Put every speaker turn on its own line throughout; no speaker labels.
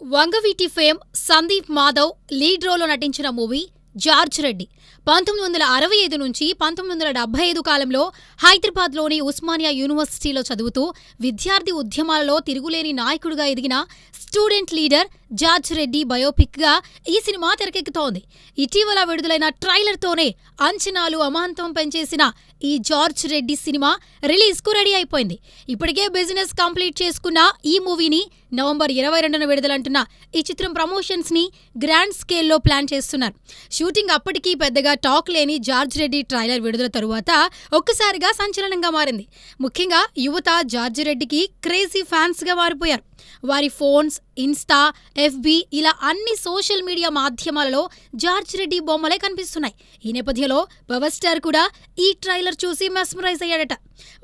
Vangaveeti fame Sandeep Madhav lead రోల్లో నటించిన movie George Reddy. పంతొమ్మిది వందల అరవై ఐదు నుంచి పంతొమ్మిది వందల డెబ్బై ఐదు కాలంలో హైదరాబాద్లోని ఉస్మానియా యూనివర్సిటీలో చదువుతూ విద్యార్థి ఉద్యమాలలో తిరుగులేని నాయకుడిగా ఎదిగిన స్టూడెంట్ లీడర్ జార్జ్ రెడ్డి బయోపిక్గా ఈ సినిమా తెరకెక్కుతోంది. ఇటీవల విడుదలైన ట్రైలర్తోనే అంచనాలు అమాంతం పెంచేసిన ఈ జార్జ్ రెడ్డి సినిమా రిలీజ్కు రెడీ అయిపోయింది. ఇప్పటికే బిజినెస్ కంప్లీట్ చేసుకున్న ఈ మూవీని నవంబర్ ఇరవై రెండున విడుదలంటున్న ఈ చిత్రం ప్రమోషన్స్ని గ్రాండ్ స్కేల్లో ప్లాన్ చేస్తున్నారు. షూటింగ్ అప్పటికీ పెద్దగా టాక్ లేని జార్జ్ రెడ్డి ట్రైలర్ విడుదల తరువాత ఒక్కసారిగా సంచలనంగా మారింది. ముఖ్యంగా యువత జార్జ్ రెడ్డికి క్రేజీ ఫ్యాన్స్గా మారిపోయారు. వారి ఫోన్స్ ఇన్స్టా ఎఫ్బి ఇలా అన్ని సోషల్ మీడియా మాధ్యమాలలో జార్జ్ రెడ్డి బొమ్మలే కనిపిస్తున్నాయి. ఈ నేపథ్యంలో పవర్ స్టార్ కూడా ఈ ట్రైలర్ చూసి మెస్మరైజ్ అయ్యాడట.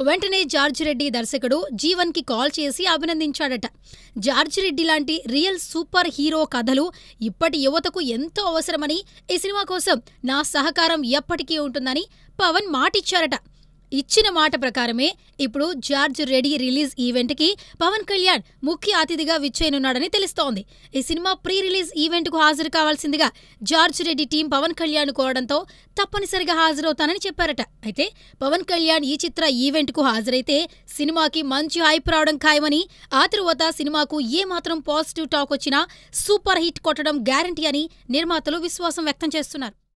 వెంటనే జార్జ్ రెడ్డి దర్శకుడు జీవన్కి కాల్ చేసి అభినందించాడట. జార్జ్ రెడ్డి లాంటి రియల్ సూపర్ హీరో కథలు ఇప్పటి యువతకు ఎంతో అవసరమని ఈ సినిమా కోసం నా సహకారం ఎప్పటికీ ఉంటుందని పవన్ మాటిచ్చారట. ఇచ్చిన మాట ప్రకారమే ఇప్పుడు జార్జ్ రెడీ రిలీజ్ ఈవెంట్కి పవన్ కళ్యాణ్ ముఖ్య అతిథిగా విచ్చేయనున్నాడని తెలుస్తోంది. ఈ సినిమా ప్రీ రిలీజ్ ఈవెంట్కు హాజరు కావాల్సిందిగా జార్జ్ రెడ్డి టీం పవన్ కళ్యాణ్ కోరడంతో తప్పనిసరిగా హాజరవుతానని చెప్పారట. అయితే పవన్ కళ్యాణ్ ఈ చిత్ర ఈవెంట్కు హాజరైతే సినిమాకి మంచి హైప్ రావడం ఖాయమని ఆ తరువాత సినిమాకు ఏమాత్రం పాజిటివ్ టాక్ వచ్చినా సూపర్ హిట్ కొట్టడం గ్యారంటీ అని నిర్మాతలు విశ్వాసం వ్యక్తం చేస్తున్నారు.